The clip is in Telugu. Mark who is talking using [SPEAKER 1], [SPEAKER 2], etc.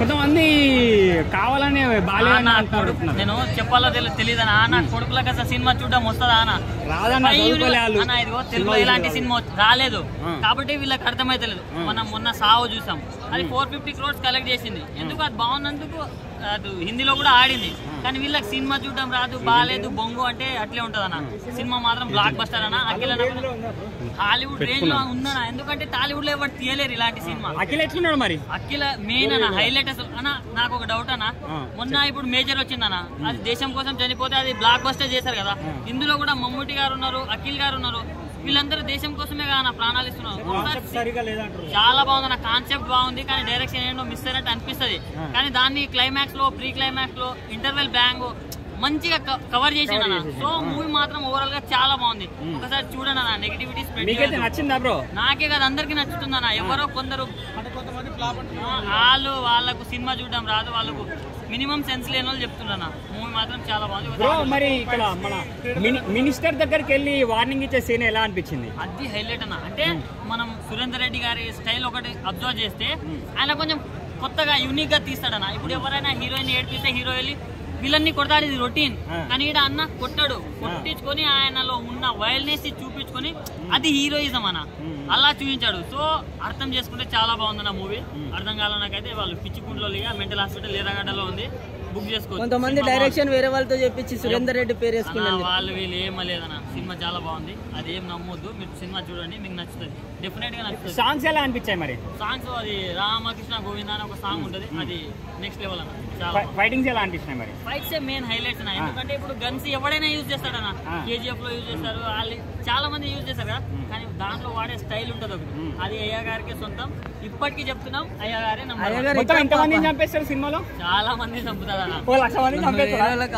[SPEAKER 1] కొంతమంది కావాలని
[SPEAKER 2] కొడుకు. నేను చెప్పాలో తెలియదు తెలియదనా నా కొడుకులకు అసలు సినిమా చూడడం వస్తుందా అన్న? ఇదిగో తెలుగులో ఇలాంటి. సినిమా రాలేదు. కాబట్టి వీళ్ళకి అర్థమైతలేదు. మనం మొన్న సావు చూసాం. అది ఫోర్ ఫిఫ్టీ క్రోడ్స్ కలెక్ట్ చేసింది. ఎందుకు? అది బాగున్నందుకు అది హిందీలో కూడా ఆడింది. కానీ వీళ్ళకి సినిమా చూడడం రాదు బాగాలేదు బొంగు అంటే అట్లే ఉంటది అన్న సినిమా మాత్రం బ్లాక్ బస్టర్ అన్న. అఖిల హాలీవుడ్ రేంజ్లో ఉందన్న. ఎందుకంటే టాలీవుడ్లో ఎవరు తీయలేరు ఇలాంటి సినిమా.
[SPEAKER 1] అఖిల్ ఎట్లున్నాడు మరి?
[SPEAKER 2] అఖిల మెయిన్ అన్న హైలైట్ అసలు. అన్న నాకు ఒక డౌట్ అన్న. మొన్న ఇప్పుడు మేజర్ వచ్చిందన్న అది దేశం కోసం చనిపోతే అది బ్లాక్ బస్టర్ చేశారు కదా. ఇందులో కూడా మమ్ముటి గారు ఉన్నారు అఖిల్ గారు ఉన్నారు. వీళ్ళందరూ దేశం కోసమే కదా నా ప్రాణాలు ఇస్తున్నారు చాలా బాగుంది. నా కాన్సెప్ట్ బాగుంది కానీ డైరెక్షన్ ఏంటో మిస్ అయినట్టు అనిపిస్తుంది. కానీ దాన్ని క్లైమాక్స్లో ప్రీ క్లైమాక్స్లో ఇంటర్వెల్ బ్యాంగ్ మంచిగా కవర్ చేసిండు అన్న. సో మూవీ మాత్రం ఓవరాల్గా చాలా బాగుంది. ఒకసారి చూడండి అన్న నెగిటివిటీ
[SPEAKER 1] మీకైతే
[SPEAKER 2] స్ప్రెడ్
[SPEAKER 1] నచ్చిందా బ్రో?
[SPEAKER 2] నాకే కదా అందరికి నచ్చుతుందన్న ఎవరో కొందరు వాళ్ళు వాళ్ళకు సినిమా చూడడం రాదు వాళ్ళకు మినిమం సెన్స్ లేని వాళ్ళు చెప్తున్నా మూవీ మాత్రం చాలా బాగుంది.
[SPEAKER 1] బ్రో మరి ఇక్కడ మన మిని- మినిస్టర్ దగ్గరికి వెళ్ళి వార్నింగ్ ఇచ్చే సీన్ ఎలా అనిపించింది?
[SPEAKER 2] అది హైలైట్ అన్న. అంటే మనం సురేందర్ రెడ్డి గారి స్టైల్ ఒకటి అబ్జర్వ్ చేస్తే ఆయన కొంచెం కొత్తగా యూనిక్గా తీస్తాడన్న ఇప్పుడు ఎవరైనా హీరోయిన్ ఏడిపిస్తే హీరో వెళ్ళి విలన్ని కొడతాడు ఇది రొటీన్. కానీ ఈడ అన్న కొట్టాడు. కొట్టించుకొని ఆయనలో ఉన్న వైల్డ్నెస్ చూపించుకొని అది హీరోయిజం అన్న. అలా చూపించాడు. సో అర్థం చేసుకుంటే చాలా బాగుంది మూవీ అర్థం కాల నాకైతే వాళ్ళు పిచ్చికుంట్లో మెంటల్ హాస్పిటల్ ఎర్రగడ్డలో ఉంది. బుక్ చేసుకోవచ్చు.
[SPEAKER 3] కొంతమంది
[SPEAKER 2] సినిమా
[SPEAKER 3] డైరెక్షన్ వేరే వాళ్ళతో చెప్పించి సురేందర్ రెడ్డి పేరు
[SPEAKER 2] అన్న,
[SPEAKER 3] వేసుకున్నారు
[SPEAKER 2] వాళ్ళు వీళ్ళు ఏమలేదన్న సినిమా చాలా బాగుంది. అదేం నమ్మొద్దు. మీరు సినిమా చూడండి మీకు నచ్చుతుంది. డెఫినెట్గా నచ్చుతుంది.
[SPEAKER 1] సాంగ్స్ ఎలా అనిపించాయి మరి?
[SPEAKER 2] సాంగ్స్ అది రామకృష్ణ గోవింద అని ఒక సాంగ్ ఉంటుంది. అది నెక్స్ట్ లెవెల్ అన్న.
[SPEAKER 1] ఫైటింగ్స్ ఎలా అనిపించినాయి మరి?
[SPEAKER 2] ఫైట్స్ మెయిన్ హైలైట్స్ అన్న. ఎందుకంటే ఇప్పుడు గన్స్ ఎవడైనా యూజ్ చేస్తాడన్న. కేజీఎఫ్లో యూజ్ చేస్తారు. వాళ్ళు చాలా మంది యూజ్ చేస్తారు కదా. కానీ దాంట్లో వాడే స్టైల్ ఉంటుంది ఒకటి. అది అయ్యా గారికి సొంతం. ఇప్పటికీ చెప్తున్నాం అయ్యా గారే
[SPEAKER 1] ఎంతమందిని చంపేస్తారు సినిమాలో?
[SPEAKER 2] చాలా మంది చంపుతారు
[SPEAKER 1] లక్ష మంది చంపేస్తారు
[SPEAKER 3] వేరే వాళ్ళకి